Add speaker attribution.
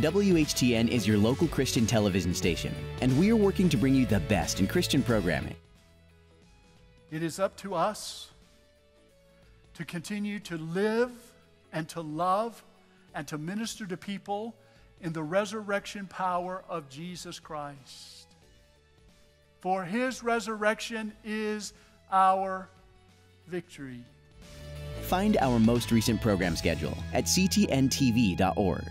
Speaker 1: WHTN is your local Christian television station, and we are working to bring you the best in Christian programming.
Speaker 2: It is up to us to continue to live and to love and to minister to people in the resurrection power of Jesus Christ. For his resurrection is our victory.
Speaker 1: Find our most recent program schedule at ctntv.org.